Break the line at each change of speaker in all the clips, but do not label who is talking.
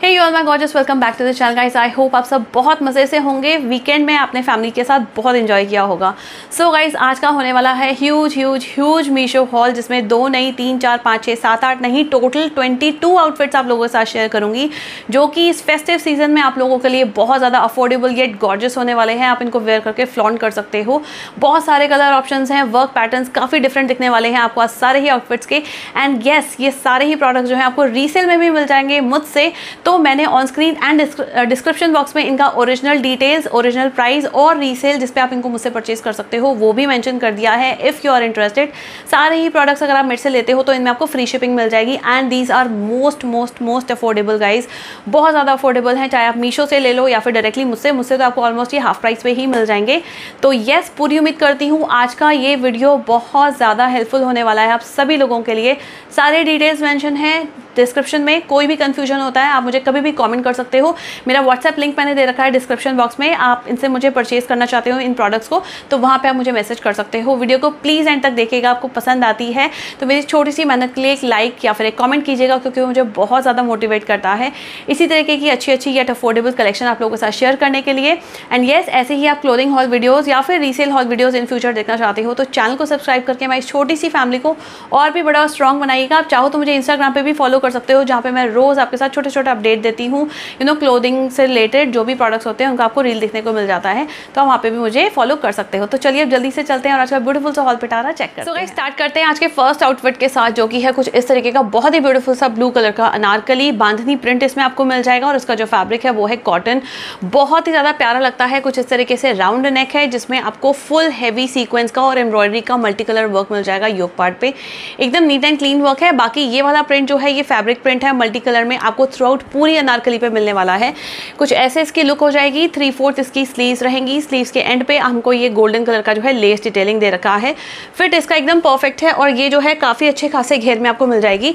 Hey you all my gorgeous welcome back to the channel guys I hope आप सब बहुत मज़े से होंगे। वीकेंड में आपने फैमिली के साथ बहुत इन्जॉय किया होगा। सो so गाइस आज का होने वाला है huge huge huge Meesho haul जिसमें दो नहीं, तीन, चार, पाँच छः सात, आठ नहीं टोटल ट्वेंटी टू आउटफिट्स आप लोगों के साथ शेयर करूँगी, जो कि इस फेस्टिव सीज़न में आप लोगों के लिए बहुत ज़्यादा अफोर्डेबल येट गॉर्जस होने वाले हैं। आप इनको वेयर करके फ्लॉन्ट कर सकते हो। बहुत सारे कलर ऑप्शन हैं वर्क पैटर्न काफ़ी डिफरेंट दिखने वाले हैं आपको आज सारे ही आउटफिट्स के। एंड येस ये सारे ही प्रोडक्ट्स जो हैं आपको रीसेल में भी मिल जाएँगे मुझसे। तो मैंने on screen and description box में इनका ओरिजिनल डिटेल्स ओरिजिनल प्राइस और रीसेल जिस पे आप इनको मुझसे परचेज कर सकते हो, वो भी मैंशन कर दिया है इफ़ यू आर इंटरेस्टेड सारे ही प्रोडक्ट्स अगर आप मेरे से लेते हो तो इनमें आपको फ्री शिपिंग मिल जाएगी and these are most most most affordable guys बहुत ज़्यादा अफोर्डेबल हैं, चाहे आप मीशो से ले लो या फिर डायरेक्टली मुझसे मुझसे तो आपको ऑलमोस्ट ये हाफ़ प्राइस पे ही मिल जाएँगे. तो येस पूरी उम्मीद करती हूँ, आज का ये वीडियो बहुत ज़्यादा हेल्पफुल होने वाला है आप सभी लोगों के लिए. सारे डिटेल्स मैंशन है। डिस्क्रिप्शन में कोई भी कन्फ्यूज़न होता है, आप मुझे कभी भी कमेंट कर सकते हो। मेरा व्हाट्सएप लिंक मैंने दे रखा है डिस्क्रिप्शन बॉक्स में। आप इनसे मुझे परचेज करना चाहते हो इन प्रोडक्ट्स को तो वहाँ पे आप मुझे मैसेज कर सकते हो। वीडियो को प्लीज़ एंड तक देखिएगा, आपको पसंद आती है। तो मेरी छोटी सी मेहनत के लिए एक लाइक या फिर एक कॉमेंट कीजिएगा, क्योंकि मुझे बहुत ज़्यादा मोटिवेट करता है। इसी तरीके की अच्छी अच्छी येट अफोर्डेबल कलेक्शन आप लोगों के साथ शेयर करने के लिए। एंड येस ऐसे ही आप क्लोथिंग हॉल वीडियोज़ या फिर resale haul videos in future देखना चाहते हो तो चैनल को सब्सक्राइब करके इस छोटी सी फैमिली को और भी बड़ा स्ट्रॉन्ग बनाइएगा आप चाहो तो मुझे इंस्टाग्राम पर भी फॉलो कर सकते हो जहाँ पर मैं रोज़ आपके साथ छोटे छोटे अपडेट देती हूँ। यू नो क्लोथिंग से रिलेटेड जो भी प्रोडक्ट्स होते हैं उनका आपको रील देखने को मिल जाता है तो आप वहाँ पे भी मुझे फॉलो कर सकते हो। तो चलिए अब जल्दी से चलते हैं और आज का ब्यूटीफुल सा हॉल पिटारा चेक करते हैं। स्टार्ट करते हैं आज के फ़र्स्ट आउटफिट के साथ जो कि है कुछ इस तरीके का बहुत ही ब्यूटीफुल सा ब्लू कलर का अनारकली बांधनी प्रिंट इसमें आपको मिल जाएगा और उसका जो फैब्रिक है वो है कॉटन बहुत ही ज़्यादा प्यारा लगता है कुछ इस तरीके से राउंड नेक है जिसमें आपको फुल हैवी सीक्वेंस का और एम्ब्रॉयडरी का मल्टी कलर वर्क मिल जाएगा योग पार्ट पे। एकदम नीट एंड क्लीन वर्क है, बाकी ये वाला प्रिंट जो है, ये फैब्रिक प्रिंट है मल्टी कलर में आपको थ्रू आउट पूरी अनारकली पे मिलने वाला है। कुछ ऐसे इसकी लुक हो जाएगी थ्री फोर्थ इसकी स्लीव्स रहेंगी स्लीव्स के एंड पे हमको ये गोल्डन कलर का जो है लेस डिटेलिंग दे रखा है। फिट इसका एकदम परफेक्ट है और ये जो है काफ़ी अच्छे खासे घेर में आपको मिल जाएगी।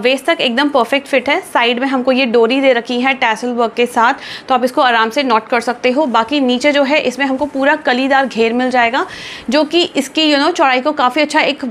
वेस्ट तक एकदम परफेक्ट फिट है। साइड में हमको ये डोरी दे रखी है टैसल वर्क के साथ तो आप इसको आराम से नोट कर सकते हो। बाकी नीचे जो है, इसमें हमको पूरा कलीदार घेर मिल जाएगा, जो कि इसकी यू नो चौड़ाई को काफ़ी अच्छा एक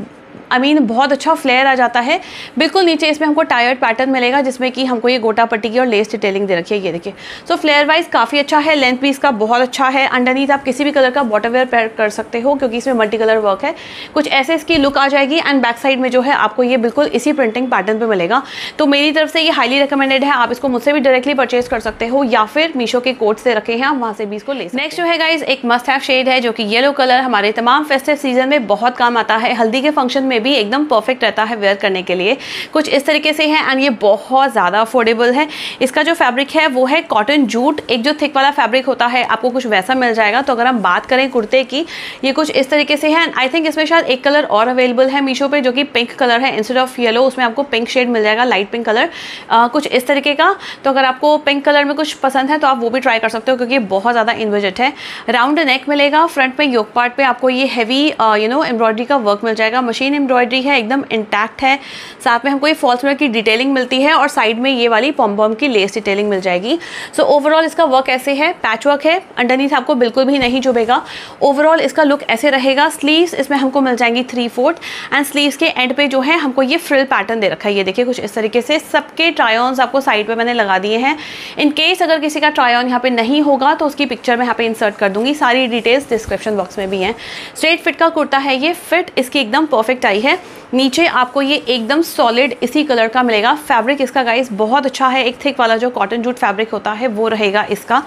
आई मीन बहुत अच्छा फ्लेयर आ जाता है। बिल्कुल नीचे इसमें हमको टायर्ड पैटर्न मिलेगा जिसमें कि हमको ये गोटा पट्टी की और लेस डिटेलिंग दे रखी है ये देखिए। सो फ्लेयर वाइज काफ़ी अच्छा है लेंथ भी इसका बहुत अच्छा है। अंडरनीथ आप किसी भी कलर का बॉटम वेयर पेयर कर सकते हो क्योंकि इसमें मल्टी कलर वर्क है। कुछ ऐसे इसकी लुक आ जाएगी एंड बैक साइड में जो है आपको ये बिल्कुल इसी प्रिंटिंग पैटर्न पर मिलेगा। तो मेरी तरफ़ से ये हाईली रिकमेंडेड है आप इसको मुझसे भी डायरेक्टली परचेज कर सकते हो या फिर मीशो के कोड से रखे हैं आप वहाँ से भी इसको ले नेक्स्ट जो है गाइज़ एक मस्ट हैव शेड है जो कि येलो कलर हमारे तमाम फेस्टिव सीज़न में बहुत काम आता है। हल्दी के फ़ंक्शन में भी एकदम परफेक्ट रहता है वेयर करने के लिए। कुछ इस तरीके से है एंड ये बहुत ज़्यादा अफोर्डेबल है। इसका जो फैब्रिक है, वो है कॉटन जूट एक जो थिक वाला फैब्रिक होता है, आपको कुछ वैसा मिल जाएगा। तो अगर हम बात करें कुर्ते की, ये कुछ इस तरीके से है। एंड आई थिंक इसमें शायद एक कलर और अवेलेबल है मीशो पे, जो कि पिंक कलर है। इंस्टेड ऑफ़ येलो उसमें आपको पिंक शेड मिल जाएगा लाइट पिंक कलर कुछ इस तरीके का। तो अगर आपको पिंक कलर में कुछ पसंद है तो आप वो भी ट्राई कर सकते हो, क्योंकि बहुत ज़्यादा इन्विजिट है। राउंड नेक मिलेगा फ्रंट में योग पार्ट पे आपको ये हैवी यू नो एम्ब्रॉयडरी का वर्क मिल जाएगा। मशीन एम्ब्रॉयडरी है एकदम इंटैक्ट है। साथ में हमको ये फॉल्स मिरर की डिटेलिंग मिलती है और साइड में ये वाली पॉम पॉम की लेस डिटेलिंग मिल जाएगी। सो so, ओवरऑल इसका वर्क ऐसे है पैच वर्क है। अंडरनीथ आपको बिल्कुल भी नहीं चुभेगा। ओवरऑल इसका लुक ऐसे रहेगा स्लीव्स इसमें हमको मिल जाएँगी थ्री फोर्थ एंड स्लीव्स के एंड पे जो है हमको ये फ्रिल पैटर्न दे रखा है। ये देखिए कुछ इस तरीके से सबके ट्रायॉन्स आपको साइड पर मैंने लगा दिए हैं। इन केस अगर किसी का ट्रायॉन यहाँ पे नहीं होगा तो उसकी पिक्चर मैं यहाँ पे इंसर्ट कर दूँगी। सारी डिटेल्स डिस्क्रिप्शन बॉक्स में भी हैं। स्ट्रेट फिट का कुर्ता है ये फिट इसकी एकदम परफेक्ट आई है। नीचे आपको ये एकदम सॉलिड इसी कलर का मिलेगा। फैब्रिक इसका गाइस बहुत अच्छा है। एक थिक वाला जो कॉटन जूट फैब्रिक होता है, वो रहेगा इसका।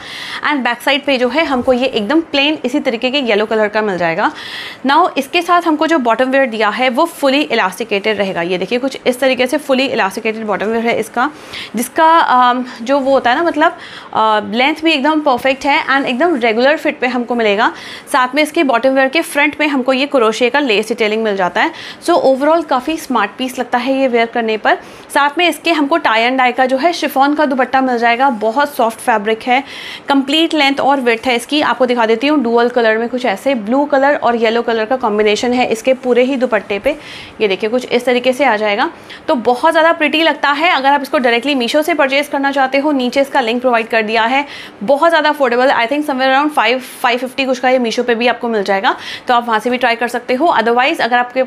एंड बैक साइड पे जो है, हमको ये एकदम प्लेन इसी तरीके के येलो कलर का मिल जाएगा। नाउ इसके साथ हमको जो बॉटम वेयर दिया है, वो फुली इलास्टिकेटेड रहेगा। ये देखिए, कुछ इस तरीके से फुली इलास्टिकेटेड बॉटम वेयर है इसका। जिसका जो वो होता है ना मतलब लेंथ भी एकदम परफेक्ट है एंड एकदम रेगुलर फिट पर हमको मिलेगा। साथ में इसके बॉटम वेयर के फ्रंट में हमको ये क्रोशे का लेस डिटेलिंग मिल जाता है। सो ओवरऑल काफ़ी स्मार्ट पीस लगता है ये वेयर करने पर। साथ में इसके हमको टाई एंड डाई का जो है शिफॉन का दुपट्टा मिल जाएगा। बहुत सॉफ्ट फैब्रिक है। कंप्लीट लेंथ और वेथ है इसकी। आपको दिखा देती हूँ डुअल कलर में कुछ ऐसे। ब्लू कलर और येलो कलर का कॉम्बिनेशन है इसके पूरे ही दुपट्टे पे। ये देखिए, कुछ इस तरीके से आ जाएगा। तो बहुत ज़्यादा प्रिटी लगता है। अगर आप इसको डायरेक्टली मीशो से परचेज करना चाहते हो, नीचे इसका लिंक प्रोवाइड कर दिया है। बहुत ज़्यादा affordable I think somewhere around five five fifty कुछ का ये मीशो पे भी आपको मिल जाएगा। तो आप वहाँ से भी ट्राई कर सकते हो। अदरवाइज़ अगर आपके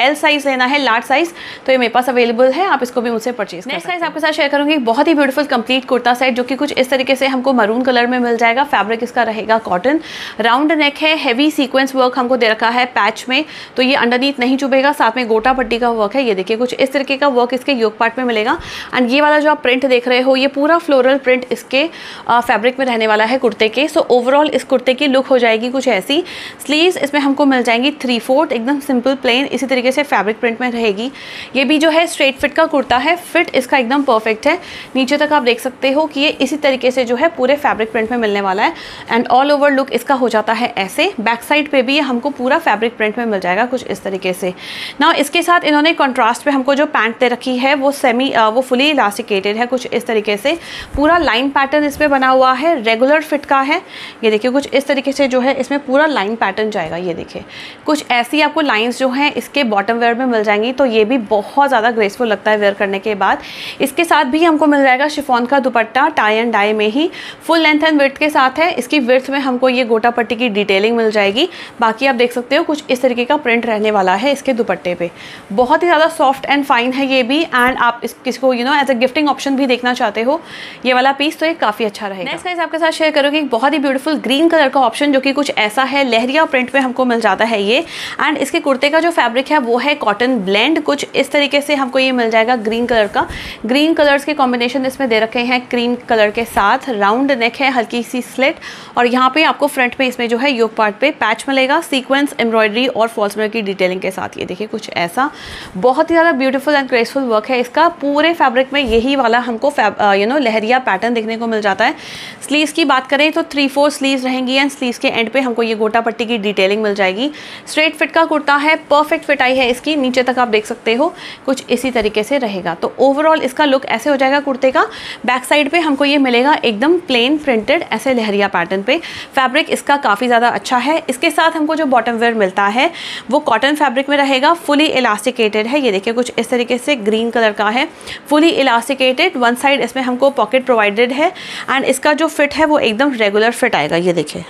एल साइज़ लेना है लार्ज साइज़ तो ये मेरे पास अवेलेबल है आप इसको भी मुझसे परचेज नेक्स्ट साइज़ आपके साथ शेयर करूँगी। बहुत ही ब्यूटीफुल कंप्लीट कुर्ता सेट जो कि कुछ इस तरीके से हमको मरून कलर में मिल जाएगा। फैब्रिक इसका रहेगा कॉटन राउंड नेक है हैवी सीक्वेंस वर्क हमको दे रखा है पैच में तो ये अंडरनीथ नहीं चुभेगा साथ में गोटा पट्टी का वर्क है। ये देखिए कुछ इस तरीके का वर्क इसके योग पार्ट में मिलेगा। एंड ये वाला जो आप प्रिंट देख रहे हो ये पूरा फ्लोरल प्रिंट इसके फैब्रिक में रहने वाला है कुर्ते के। सो ओवरऑल इस कुर्ते की लुक हो जाएगी कुछ ऐसी। स्लीव्स इसमें हमको मिल जाएँगी थ्री फोर्थ एकदम सिंपल प्लेन इसी तरीके से फैब्रिक प्रिंट में रहेगी। ये भी जो है स्ट्रेट फिट का कुर्ता है। फिट इसका एकदम परफेक्ट है। नीचे तक आप देख सकते हो कि ये इसी तरीके से जो है पूरे फैब्रिक प्रिंट में मिलने वाला है। एंड ऑल ओवर लुक इसका हो जाता है ऐसे। बैक साइड पर भी हमको पूरा फैब्रिक प्रिंट में मिल जाएगा कुछ इस तरीके से। ना इसके साथ इन्होंने कॉन्ट्रास्ट पे हमको जो पैंट दे रखी है, वो सेमी वो फुली इलास्टिकेटेड है कुछ इस तरीके से। पूरा लाइन पैटर्न इसमें बना हुआ है। रेगुलर फिट का है। ये देखिए कुछ इस तरीके से जो है इसमें पूरा लाइन पैटर्न जाएगा। ये देखिए। कुछ ऐसी आपको लाइंस जो हैं इसके बॉटम वेयर में मिल जाएँगी तो ये भी बहुत ज़्यादा ग्रेसफुल लगता है वेयर करने के बाद। इसके साथ भी हमको मिल जाएगा शिफॉन का दुपट्टा टाई एंड डाई में ही। फुल लेंथ एंड विर्थ के साथ है, इसकी विर्थ में हमको ये गोटा पट्टी की डिटेलिंग मिल जाएगी। बाकी आप देख सकते हो, कुछ इस तरीके का प्रिंट रहने वाला है इसके दुपट्टे पे। बहुत ही ज़्यादा सॉफ्ट एंड फाइन है ये भी एंड आप इस, किसको you know as a gifting option भी देखना चाहते हो, ये वाला पीस तो ये काफ़ी अच्छा रहेगा। नेक्स्ट गाइस आपके साथ शेयर करोगे बहुत ही ब्यूटीफुल ग्रीन कलर का ऑप्शन जो कि कुछ ऐसा है, लहरिया प्रिंट में हमको मिल जाता है ये। एंड इसके कुर्ते का जो फैब्रिक है वो है कॉटन ब्लेंड कुछ इस तरीके से हमको ये मिल जाएगा ग्रीन कलर का। ग्रीन कलर्स के कॉम्बिनेशन इसमें दे रखे हैं क्रीम कलर के साथ। राउंड नेक है, हल्की सी स्लिट और यहाँ पे आपको फ्रंट पे इसमें जो है योग पार्ट पे पैच मिलेगा। सीक्वेंस एम्ब्रॉयडरी और फॉल्स की डिटेलिंग के साथ। ये देखिए, कुछ ऐसा। बहुत ही ज़्यादा ब्यूटीफुल एंड ग्रेसफुल वर्क है इसका। पूरे फैब्रिक में यही वाला हमको यू नो लहरिया पैटर्न देखने को मिल जाता है। स्लीव्स की बात करें तो थ्री फोर स्लीव्स रहेंगी एंड स्लीव्स के एंड पे हमको ये गोटा पट्टी की डिटेलिंग मिल जाएगी। स्ट्रेट फिट का कुर्ता है परफेक्ट फिट है इसकी, नीचे तक आप देख सकते हो, कुछ इसी तरीके से रहेगा। तो ओवरऑल इसका लुक ऐसे हो जाएगा कुर्ते का। बैक साइड पे हमको ये मिलेगा एकदम प्लेन प्रिंटेड ऐसे लहरिया पैटर्न पे। फैब्रिक इसका काफ़ी ज़्यादा अच्छा है। इसके साथ हमको जो बॉटम वेयर मिलता है, वो कॉटन फैब्रिक में रहेगा। फुली इलास्टिकेटेड है। ये देखिए कुछ इस तरीके से ग्रीन कलर का है। फुली इलास्टिकेटेड वन साइड इसमें हमको पॉकेट प्रोवाइडेड है। एंड इसका जो फिट है, वो एकदम रेगुलर फिट आएगा। ये देखिए।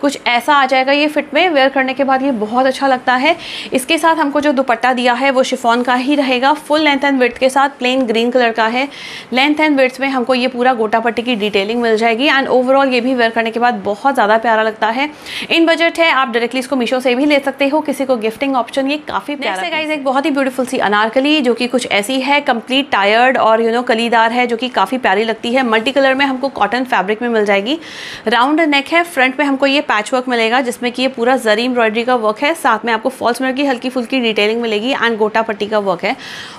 कुछ ऐसा आ जाएगा ये फिट में वेयर करने के बाद ये बहुत अच्छा लगता है। इसके साथ हमको जो दुपट्टा दिया है वो शिफॉन का ही रहेगा। फुल लेंथ एंड विर्थ के साथ प्लेन ग्रीन कलर का है। लेंथ एंड विर्थ में हमको ये पूरा गोटा पट्टी की डिटेलिंग मिल जाएगी एंड ओवरऑल ये भी वेयर करने के बाद बहुत ज़्यादा प्यारा लगता है। इन बजट है आप डायरेक्टली इसको मीशो से भी ले सकते हो। किसी को गिफ्टिंग ऑप्शन ये काफ़ी प्यारा है। गाइज़ एक बहुत ही ब्यूटीफुल सी अनारकली जो कि कुछ ऐसी है कंप्लीट टायर्ड और यू नो कलीदार है जो कि काफ़ी प्यारी लगती है। मल्टी कलर में हमको कॉटन फैब्रिक में मिल जाएगी। राउंड नेक है फ्रंट में हमको ये पैच वर्क मिलेगा, जिसमें कि ये पूरा जरी एम्ब्रॉयडरी का वर्क है। साथ में आपको फॉल्स मिरर की हल्की फुल्की डिटेलिंग मिलेगी एंड गोटा पट्टी का वर्क है।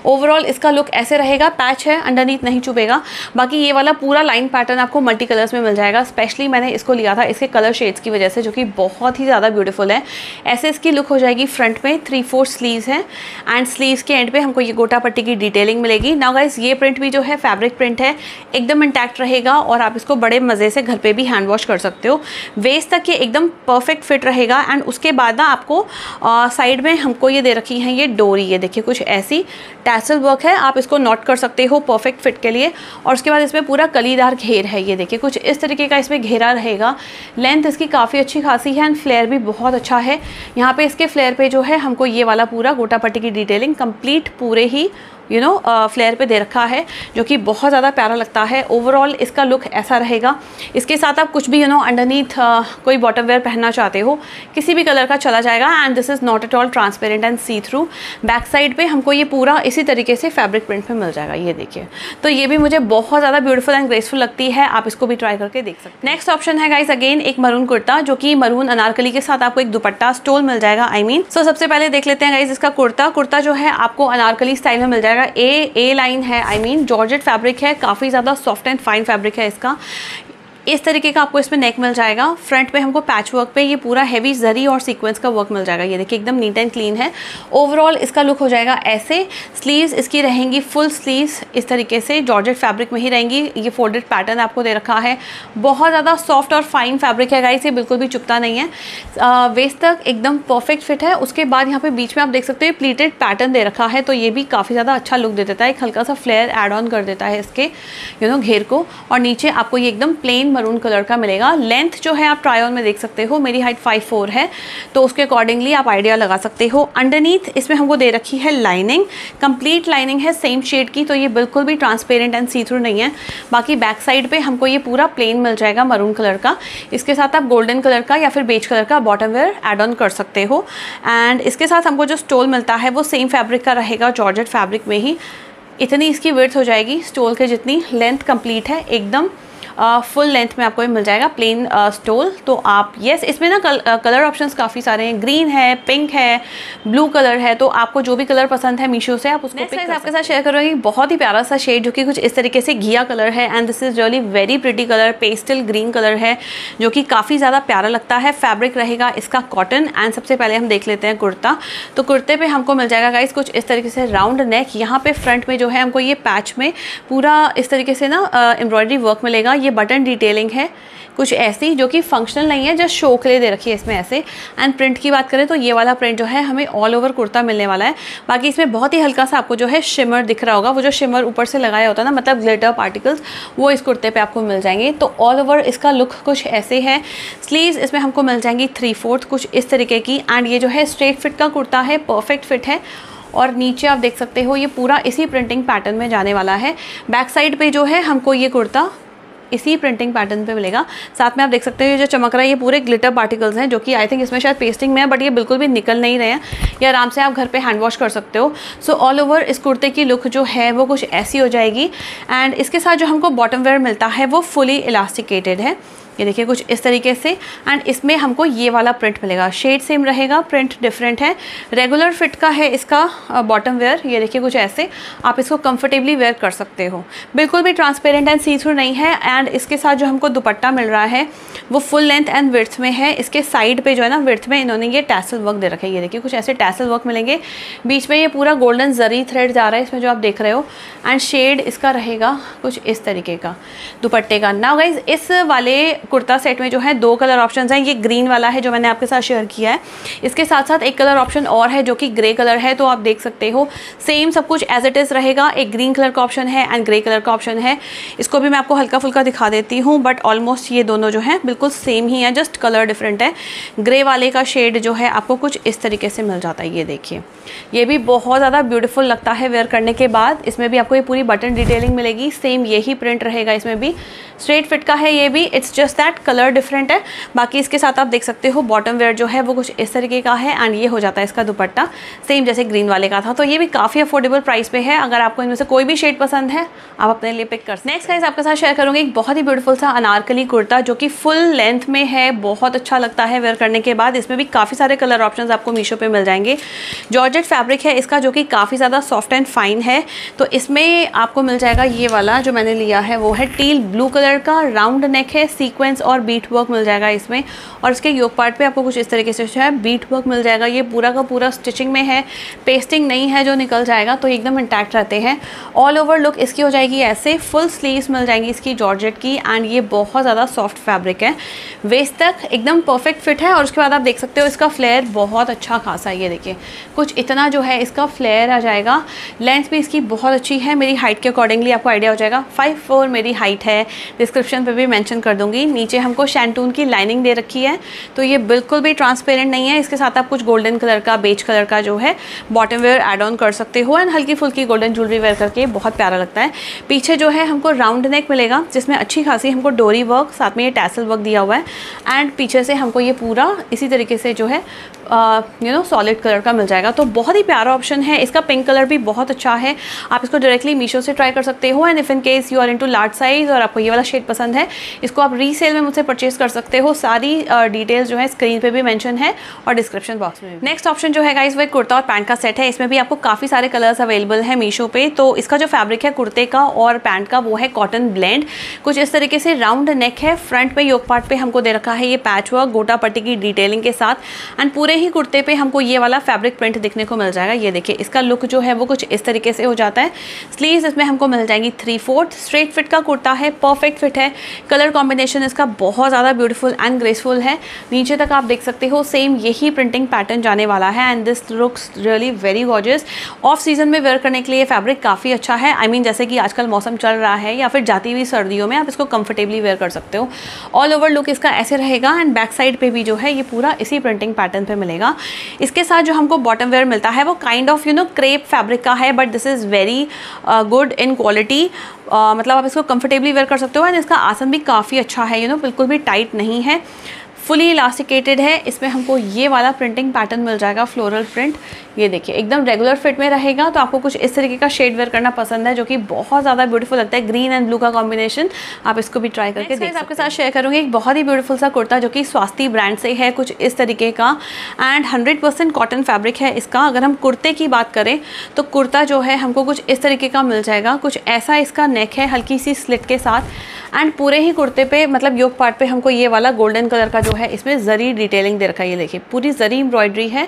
ओवरऑल इसका लुक ऐसे रहेगा पैच है अंडरनीथ नहीं चुभेगा। बाकी ये वाला पूरा लाइन पैटर्न आपको मल्टी कलर्स में मिल जाएगा। स्पेशली मैंने इसको लिया था, इसके कलर शेड्स की वजह से, जो कि बहुत ही ज़्यादा ब्यूटीफुल है। ऐसे इसकी लुक हो जाएगी फ्रंट में थ्री फोर स्लीव्स हैं एंड स्लीव्स के एंड पे हमको ये गोटा पट्टी की डिटेलिंग मिलेगी। ना गाइस ये प्रिंट भी जो है फैब्रिक प्रिंट है, एकदम इंटैक्ट रहेगा, और आप इसको बड़े मज़े से घर पे भी हैंड वॉश कर सकते हो। वेस्ट तक ये एकदम परफेक्ट फिट रहेगा एंड उसके बाद ना आपको साइड में हमको ये दे रखी है ये डोरी। ये देखिए, कुछ ऐसी टैसल वर्क है, आप इसको नोट कर सकते हो परफेक्ट फिट के लिए। और उसके बाद इसमें पूरा कलीदार घेर है, ये देखिए, कुछ इस तरीके का इसमें घेरा रहेगा। लेंथ इसकी काफ़ी अच्छी खासी है एंड फ्लेयर भी बहुत अच्छा है। यहाँ पे इसके फ्लेयर पे जो है हमको ये वाला पूरा गोटा पट्टी की डिटेलिंग कंप्लीट पूरे ही यू नो फ्लेयर पे दे रखा है, जो कि बहुत ज़्यादा प्यारा लगता है। ओवरऑल इसका लुक ऐसा रहेगा। इसके साथ आप कुछ भी यू नो अंडरनीथ कोई बॉटम वेयर पहनना चाहते हो, किसी भी कलर का चला जाएगा and this is not at all transparent and see through back side पे हमको ये पूरा इसी तरीके से फैब्रिक प्रिंट में मिल जाएगा, ये देखिए। तो ये भी मुझे बहुत ज़्यादा ब्यूटीफुल एंड ग्रेसफुल लगती है, आप इसको भी ट्राई करके देख सकते नेक्स्ट ऑप्शन है गाइज़ अगेन एक मरून कुर्ता, जो कि मरून अनारकली के साथ आपको एक दुपट्टा स्टोल मिल जाएगा आई मीन सो सबसे पहले देख लेते हैं गाइज़ इसका कुर्ता। कुर्ता जो है, आपको अनारकली स्टाइल में मिल जाएगा। ए ए लाइन है आई मीन जॉर्जेट फैब्रिक है, काफ़ी ज़्यादा सॉफ्ट एंड फाइन फैब्रिक है इसका। इस तरीके का आपको इसमें नेक मिल जाएगा। फ्रंट पे हमको पैच वर्क पे ये पूरा हैवी जरी और सीक्वेंस का वर्क मिल जाएगा। ये देखिए, एकदम नीट एंड क्लीन है। ओवरऑल इसका लुक हो जाएगा ऐसे। स्लीव्स इसकी रहेंगी फुल स्लीव्स इस तरीके से जॉर्जेट फैब्रिक में ही रहेंगी। ये फोल्डेड पैटर्न आपको दे रखा है। बहुत ज़्यादा सॉफ्ट और फाइन फैब्रिक है गाइस ये बिल्कुल भी चुपता नहीं है। वेस्ट तक एकदम परफेक्ट फिट है। उसके बाद यहाँ पे बीच में आप देख सकते हो प्लीटेड पैटर्न दे रखा है। तो ये भी काफ़ी ज़्यादा अच्छा लुक दे देता है। एक हल्का सा फ्लेयर एड ऑन कर देता है इसके यू नो घेर को। और नीचे आपको ये एकदम प्लेन मरून कलर का मिलेगा। लेंथ जो है आप ऑन में देख सकते हो, मेरी हाइट फाइव फोर है तो उसके अकॉर्डिंगली आप आइडिया लगा सकते हो। अंडरनीथ इसमें हमको दे रखी है लाइनिंग कंप्लीट लाइनिंग है सेम शेड की तो ये बिल्कुल भी ट्रांसपेरेंट एंड सी थ्रू नहीं है। बाकी बैक साइड पर हमको ये पूरा प्लेन मिल जाएगा मरून कलर का। इसके साथ आप गोल्डन कलर का या फिर बेच कलर का बॉटम वेयर एड ऑन कर सकते हो। एंड इसके साथ हमको जो स्टोल मिलता है, वो सेम फैब्रिक का रहेगा जॉर्जेट फैब्रिक में ही। इतनी इसकी वर्थ हो जाएगी स्टोल के जितनी। लेंथ कंप्लीट है, एकदम फुल लेंथ में आपको ये मिल जाएगा प्लेन स्टोल तो आप येस इसमें ना कल, कलर ऑप्शंस काफ़ी सारे हैं. ग्रीन है पिंक है ब्लू कलर है. तो आपको जो भी कलर पसंद है मीशो से आप उसको पिक आपके साथ शेयर करूँगी. बहुत ही प्यारा सा शेड जो कि कुछ इस तरीके से घिया कलर है. And this is really very pretty colour pastel green colour है जो कि काफ़ी ज़्यादा प्यारा लगता है. फैब्रिक रहेगा इसका कॉटन एंड सबसे पहले हम देख लेते हैं कुर्ता. तो कुर्ते पे हमको मिल जाएगा गाइस कुछ इस तरीके से राउंड नेक यहाँ पे फ्रंट में जो है हमको ये पैच में पूरा इस तरीके से ना एम्ब्रॉयडरी वर्क मिलेगा. ये बटन डिटेलिंग है, कुछ ऐसी जो कि फंक्शनल नहीं है जस्ट शो के लिए दे रखी है इसमें ऐसे। एंड प्रिंट की बात करें तो ये वाला प्रिंट जो है, हमें ऑल ओवर कुर्ता मिलने वाला है। बाकी इसमें बहुत ही हल्का सा आपको जो है शिमर दिख रहा होगा। वो जो शिमर ऊपर से लगाया होता है ना मतलब ग्लिटर पार्टिकल्स वो इस कुर्ते पे आपको मिल जाएँगे। तो ऑल ओवर इसका लुक कुछ ऐसे है। स्लीव्स इसमें हमको मिल जाएँगी थ्री फोर्थ कुछ इस तरीके की। एंड ये जो है स्ट्रेट फिट का कुर्ता है परफेक्ट फिट है। और नीचे आप देख सकते हो, ये पूरा इसी प्रिंटिंग पैटर्न में जाने वाला है। बैक साइड पे जो है हमको ये कुर्ता इसी प्रिंटिंग पैटर्न पे मिलेगा। साथ में आप देख सकते हो, ये जो चमक रहा है, ये पूरे ग्लिटर पार्टिकल्स हैं, जो कि आई थिंक इसमें शायद पेस्टिंग में है बट ये बिल्कुल भी निकल नहीं रहे हैं। ये आराम से आप घर पे हैंड वॉश कर सकते हो। सो ऑल ओवर इस कुर्ते की लुक जो है, वो कुछ ऐसी हो जाएगी। एंड इसके साथ जो हमको बॉटम वेयर मिलता है, वो फुली इलास्टिकेटेड है। ये देखिए, कुछ इस तरीके से। एंड इसमें हमको ये वाला प्रिंट मिलेगा। शेड सेम रहेगा प्रिंट डिफरेंट है। रेगुलर फिट का है इसका बॉटम वेयर ये देखिए, कुछ ऐसे। आप इसको कंफर्टेबली वेयर कर सकते हो। बिल्कुल भी ट्रांसपेरेंट एंड सी थ्रू नहीं है। एंड इसके साथ जो हमको दुपट्टा मिल रहा है, वो फुल लेंथ एंड विर्थ में है। इसके साइड पर जो है ना विर्थ में इन्होंने ये टैसल वर्क दे रखा है। ये देखिए, कुछ ऐसे टैसल वर्क मिलेंगे। बीच में ये पूरा गोल्डन जरी थ्रेड जा रहा है, इसमें जो आप देख रहे हो। एंड शेड इसका रहेगा कुछ इस तरीके का। दुपट्टे का। ना गाइज़ इस वाले कुर्ता सेट में जो है दो कलर ऑप्शन हैं। ये ग्रीन वाला है जो मैंने आपके साथ शेयर किया है। इसके साथ साथ एक कलर ऑप्शन और है जो कि ग्रे कलर है तो आप देख सकते हो। सेम सब कुछ एज इट इज़ रहेगा। एक ग्रीन कलर का ऑप्शन है एंड ग्रे कलर का ऑप्शन है। इसको भी मैं आपको हल्का फुल्का दिखा देती हूँ बट ऑलमोस्ट ये दोनों जो है बिल्कुल सेम ही है जस्ट कलर डिफरेंट है। ग्रे वाले का शेड जो है आपको कुछ इस तरीके से मिल जाता है, ये देखिए। ये भी बहुत ज़्यादा ब्यूटीफुल लगता है वेयर करने के बाद। इसमें भी आपको ये पूरी बटन डिटेलिंग मिलेगी। सेम यही प्रिंट रहेगा इसमें भी। स्ट्रेट फिट का है ये भी। It's just that colour different है? बाकी इसके साथ आप देख सकते हो बॉटम वेयर जो है वो कुछ इस तरीके का है एंड ये हो जाता है इसका दुपट्टा। सेम जैसे ग्रीन वाले का था। तो ये भी काफ़ी अफोर्डेबल प्राइस पे है। अगर आपको इनमें से कोई भी शेड पसंद है आप अपने लिए पिक कर नेक्स्ट गाइस आपके साथ शेयर करूँगी एक बहुत ही ब्यूटीफुल सा अनारकली कुर्ता जो कि फुल लेंथ में है बहुत अच्छा लगता है वेयर करने के बाद। इसमें भी काफ़ी सारे कलर ऑप्शन आपको मीशो पर मिल जाएँगे। जॉर्जेट फैब्रिक है इसका जो कि काफ़ी ज़्यादा सॉफ्ट एंड फाइन है। तो इसमें आपको मिल जाएगा ये वाला जो मैंने लिया है वो है टील ब्लू कलर का। राउंड नेक है सीक्वेंस और बीट वर्क मिल जाएगा इसमें। और इसके योग पार्ट पे आपको कुछ इस तरीके से जो है बीट वर्क मिल जाएगा। ये पूरा का पूरा स्टिचिंग में है। पेस्टिंग नहीं है जो निकल जाएगा तो एकदम इंटैक्ट रहते हैं। ऑल ओवर लुक इसकी हो जाएगी ऐसे। फुल स्लीव्स मिल जाएँगी इसकी जॉर्जेट की। एंड ये बहुत ज़्यादा सॉफ्ट फैब्रिक है। वेस्ट तक एकदम परफेक्ट फिट है। और उसके बाद आप देख सकते हो इसका फ्लेयर बहुत अच्छा खासा है। ये देखिए, कुछ इतना जो है इसका फ्लेयर आ जाएगा। लेंथ भी इसकी बहुत अच्छी है। मेरी हाइट के अकॉर्डिंगली आपको आइडिया हो जाएगा। फाइव फोर मेरी हाइट है। डिस्क्रिप्शन पे भी मेंशन कर दूँगी। नीचे हमको शैंटून की लाइनिंग दे रखी है। तो ये बिल्कुल भी ट्रांसपेरेंट नहीं है। इसके साथ आप कुछ गोल्डन कलर का बेच कलर का जो है बॉटम वेयर एड ऑन कर सकते हो। एंड हल्की फुल्की गोल्डन ज्वेलरी वेयर करके बहुत प्यारा लगता है। पीछे जो है हमको राउंड नेक मिलेगा, जिसमें अच्छी खासी हमको डोरी वर्क साथ में ये टैसल वर्क दिया हुआ है। एंड पीछे से हमको ये पूरा इसी तरीके से जो है यू नो सॉलिड कलर का मिल जाएगा। तो बहुत ही प्यारा ऑप्शन है। इसका पिंक कलर भी बहुत अच्छा है। आप इसको डायरेक्टली मीशो से ट्राई कर सकते हो। And if in case you are in large size और आपको ये वाला शेड पसंद है, इसको आप रीसेल में मुझसे परचेज कर सकते हो। सारी डिटेल्स जो है स्क्रीन पे भी मेंशन है और डिस्क्रिप्शन बॉक्स में नेक्स्ट ऑप्शन जो है गाइस वो एक कुर्ता और पैंट का सेट है। इसमें भी आपको काफ़ी सारे कलर्स अवेलेबल है मीशो पे। तो इसका जो फैब्रिक है कुर्ते का और पैंट का, वो है कॉटन ब्लेंड कुछ इस तरीके से राउंड नेक है। फ्रंट पे योग पार्ट पे हमको दे रखा है ये पैच वर्क गोटा पट्टी की डिटेलिंग के साथ। एंड पूरे ही कुर्ते पे हमको ये वाला फैब्रिक प्रिंट दिखने को मिल जाएगा। ये देखिए, इसका लुक जो है वो कुछ इस तरीके से हो जाता है। स्लीव्स इसमें हमको मिल जाएँगी थ्री फोर्थ स्ट्रेट फिट का कुर्ता है परफेक्ट फिट है। कलर कॉम्बिनेशन इसका बहुत ज़्यादा ब्यूटीफुल एंड ग्रेसफुल है। नीचे तक आप देख सकते हो सेम यही प्रिंटिंग पैटर्न जाने वाला है and this looks really very gorgeous off season में वेयर करने के लिए फैब्रिक काफ़ी अच्छा है। आई I मीन mean, जैसे कि आजकल मौसम चल रहा है या फिर जाती हुई सर्दियों में आप इसको कंफर्टेबली वेयर कर सकते हो। ऑल ओवर लुक इसका ऐसे रहेगा एंड बैक साइड पे भी जो है ये पूरा इसी प्रिंटिंग पैटर्न पे मिलेगा। इसके साथ जो हमको बॉटम वेयर मिलता है वो kind of you know crepe fabric का है but this is very good in quality मतलब आप इसको कंफर्टेबली वेयर कर सकते हो एंड इसका आसन भी काफ़ी अच्छा है। यू नो बिल्कुल भी टाइट नहीं है। फुली इलास्टिकेटेड है इसमें हमको ये वाला प्रिंटिंग पैटर्न मिल जाएगा फ्लोरल प्रिंट ये देखिए एकदम रेगुलर फिट में रहेगा तो आपको कुछ इस तरीके का शेड वेयर करना पसंद है जो कि बहुत ज़्यादा ब्यूटीफुल लगता है ग्रीन एंड ब्लू का कॉम्बिनेशन आप इसको भी ट्राई करके देख आपके साथ शेयर करूँगी एक बहुत ही ब्यूटीफुल सा कुर्ता जो कि स्वास्थ्य ब्रांड से है कुछ इस तरीके का। And hundred percent cotton fabric है इसका। अगर हम कुर्ते की बात करें तो कुर्ता जो है हमको कुछ इस तरीके का मिल जाएगा। कुछ ऐसा इसका नेक है हल्की सी स्लिट के साथ। एंड पूरे ही कुर्ते पे मतलब योग पार्ट पे हमको ये वाला गोल्डन कलर का जो है इसमें ज़री डिटेलिंग दे रखा है ये देखिए पूरी ज़री एम्ब्रॉयडरी है।